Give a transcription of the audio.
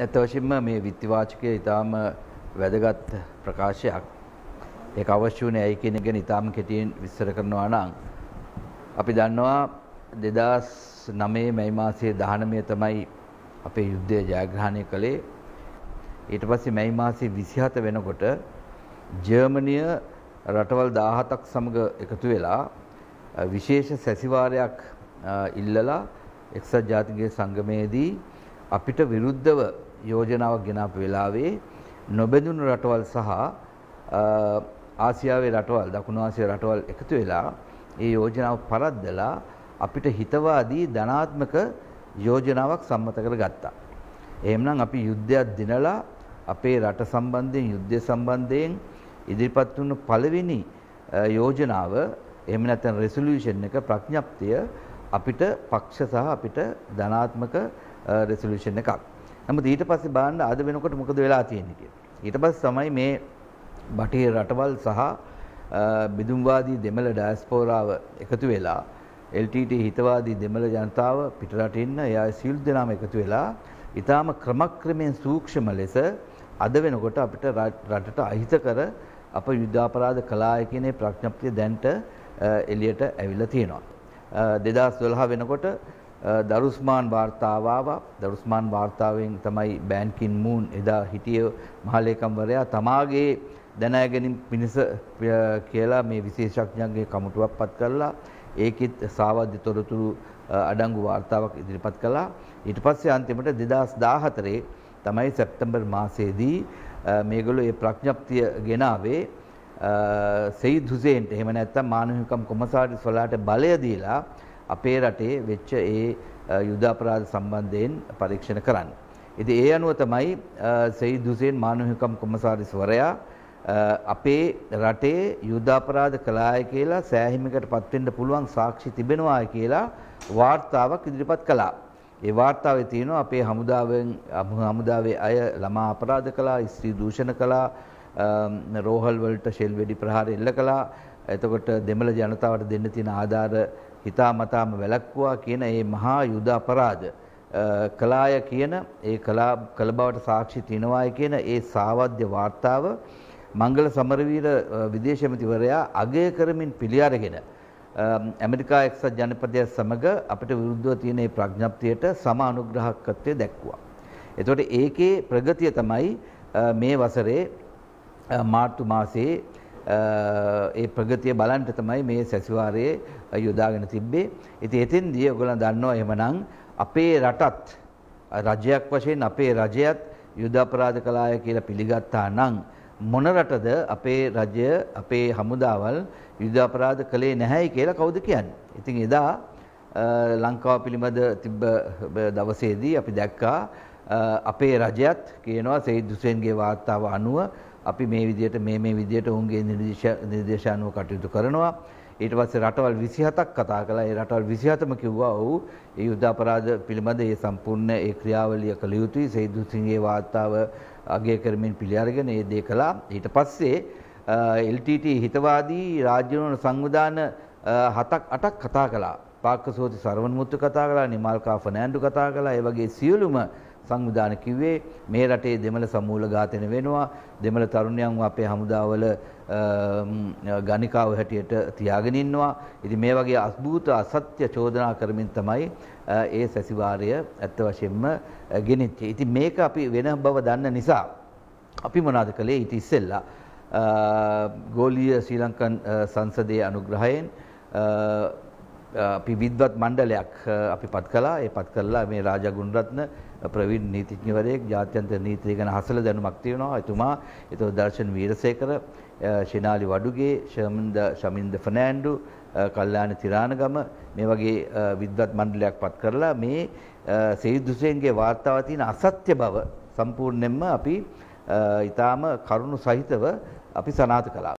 ඇත්ත වශයෙන්ම මේ විත්තිවාචකය ඊටාම වැදගත් ප්‍රකාශයක්. ඒක අවශ්‍ය වුණේ ඇයි කියන එක ගැන ඊටාම කෙටියෙන් විස්තර කරනවා නම් අපි දන්නවා 2009 මැයි මාසයේ 19 තමයි අපේ යුද්ධය ජයග්‍රහණය කළේ. ඊට පස්සේ මැයි මාසයේ 27 වෙනකොට ජර්මනිය රටවල් 17ක් සමග එකතු වෙලා විශේෂ සැසිවාරයක් ඉල්ලලා එක්සත් ජාතික සංගමයේදී අපිට විරුද්ධව යෝජනාවක් ගෙනාපු වෙලාවේ නොබැඳුණු රටවල් සහ ආසියාවේ රටවල් දකුණු ආසියාවේ රටවල් එකතු වෙලා ඒ යෝජනාව පරද්දලා අපිට හිතවාදී ධනාත්මක යෝජනාවක් සම්මත කරගත්තා. එහෙමනම් අපි යුද්ධයක් දිනලා අපේ රට සම්බන්ධයෙන් යුද්ධය සම්බන්ධයෙන් ඉදිරිපත් වුණු පළවෙනි යෝජනාව එහෙම නැත්නම් රෙසොලියුෂන් එක ප්‍රඥප්තිය අපිට පක්ෂ සහ අපිට ධනාත්මක රෙසොලියුෂන් එකක්. නමුත් ඊට පස්සේ බලන්න අද වෙනකොට මොකද වෙලා තියෙන්නේ කියලා. ඊට පස්සේ තමයි මේ බටහිර රටවල් සහ බිදුම්වාදී දෙමළ ඩයස්පෝරාව එකතු වෙලා LTT හිතවාදී දෙමළ ජනතාව පිටරට ඉන්න එයා සියලු දෙනාම එකතු වෙලා ඊටාම ක්‍රමක්‍රමයෙන් සූක්ෂම ලෙස අද වෙනකොට අපිට රටට අහිතකර අප යුද්ධාපරාධ කලාය කියන ප්‍රඥප්තිය දැන්ට එළියට ඇවිල්ලා තියෙනවා. 2012 වෙනකොට දරුස්මාන් වාර්තාව ආවා. දරුස්මාන් වාර්තාවෙන් තමයි බෑන්කින් මූන් එදා හිටිය මහලේකම්වරයා තමාගේ දැනගැනීම පිණිස කියලා මේ විශේෂඥයන්ගේ කමිටුවක් පත් කරලා ඒකෙත් සාවද්‍ය තොරතුරු අඩංගු වාර්තාවක් ඉදිරිපත් කළා. ඊට පස්සේ අන්තිමට 2014 තමයි සැප්තැම්බර් මාසයේදී මේගොල්ලෝ මේ ප්‍රඥප්තිය ගෙනාවේ සෙයිද් හුසේන්ට එහෙම නැත්නම් මානවිකම් කොමසාරිස් වලට බලය දීලා අපේ රටේ වෙච්ච ඒ යුද අපරාධ සම්බන්ධයෙන් පරීක්ෂණ කරන්න. ඉතින් ඒ අනුව තමයි සෙයිද් හුසේන් මානවිකම් කොමසාරිස් වරයා අපේ රටේ යුද අපරාධ කළාය කියලා සෑහීමකට පත් වෙන්න පුළුවන් සාක්ෂි තිබෙනවා කියලා වාර්තාවක් ඉදිරිපත් කළා. ඒ වාර්තාවේ තියෙනවා අපේ හමුදාවෙන් හමුදාවේ අය ළමා අපරාධ කළා, ස්ත්‍රී දූෂණ කළා, රෝහල් වලට ෂෙල් වෙඩි ප්‍රහාර එල්ල කළා. එතකොට දෙමළ ජනතාවට දෙන්න තියෙන ආධාර හිතාමතාම වැළැක්වුවා කියන මේ මහා යුද අපරාධ කලාය කියන ඒ කලා කළ බවට සාක්ෂි තිනවායි කියන ඒ සාවද්‍ය වාර්තාව මංගල සමරවීර විදේශ ඇමතිවරයා අගය කරමින් පිළි අරගෙන ඇමරිකා එක්සත් ජනපදය සමග අපිට විරුද්ධව තියෙන මේ ප්‍රඥප්තියට සම අනුග්‍රහකත්වය දැක්වුවා. එතකොට ඒකේ ප්‍රගතිය තමයි මේ වසරේ මාර්තු මාසයේ ඒ ප්‍රගතිය බලන්න තමයි මේ සැසිවාරයේ යොදාගෙන තිබ්බේ. ඉතින් එතෙන්දී ඔයගොල්ලෝ දන්නවා එහෙමනම් අපේ රටත් රජයක් වශයෙන් අපේ රජයත් යුද අපරාධ කලාය කියලා පිළිගත්තා නම් මොන රටද අපේ රජය අපේ හමුදාවල් යුද අපරාධ කළේ නැහැයි කියලා කවුද කියන්නේ? ඉතින් එදා ලංකාව පිළිබඳ තිබ්බ දවසේදී අපි දැක්කා අපේ රජයත් කියනවා සෙයිද් හුසේන්ගේ වාර්තාව අනුව අපි මේ විදිහට මේ මේ විදිහට ඔවුන්ගේ නිර්දේශ අනුව කටයුතු කරනවා. ඊට පස්සේ රටවල් 27ක් කතා කළා. ඒ රටවල් 27ම කිව්වා ඔව් ඒ යුද්ධ අපරාධ පිළිබඳ ඒ සම්පූර්ණ ඒ ක්‍රියාවලිය කළ යුතුයි. සෙයිද් හුසේන්ගේ වාර්තාව අගය කරමින් පිළි අරගෙන ඒ දේ කළා. ඊට පස්සේ LTT හිතවාදී රාජ්‍ය සංවිධාන හතක් අටක් කතා කළා. පාක්කසෝති සරවණමුත්තු කතා කළා, නිමල්කා ෆර්නෑන්ඩු කතා කළා. ඒ වගේ සියලුම සංවිධාන කිව්වේ මේ රටේ දෙමළ සමූල ඝාතන වෙනවා දෙමළ තරුණයන්ව අපේ හමුදාවල ගණිකාව හැටියට තියාගෙන ඉන්නවා. ඉතින් මේ වගේ අස්භූත අසත්‍ය චෝදනා කරමින් තමයි ඒ සැසිවාරය ඇත්ත වශයෙන්ම ගෙනෙච්චේ. ඉතින් මේක අපි වෙන බව දන්න නිසා අපි මොනවද කළේ ඊට ඉස්සෙල්ලා ගෝලීය ශ්‍රී ලංකන් සංසදයේ අනුග්‍රහයෙන් අපි විද්වත් මණ්ඩලයක් අපි පත් කළා. ඒ පත් කළා මේ රාජා ගුණරත්න ප්‍රවීණ නීතිඥවරයෙක් ජාත්‍යන්තර නීතිය ගැන හසල දැනුමක් තියෙනවා. එතුමා ඒතකොට දර්ශන් වීරසේකර, ශිනාලි වඩුගේ, ශර්මින්ද ශමින්ද ෆර්නෑන්ඩු, කල්යාණ තිරානගම මේ වගේ විද්වත් මණ්ඩලයක් පත් කරලා මේ සෙයිද් හුසේන්ගේ වාර්තාව තියෙන අසත්‍ය බව සම්පූර්ණයෙන්ම අපි ඊටාම කරුණු සහිතව අපි සනාථ කළා.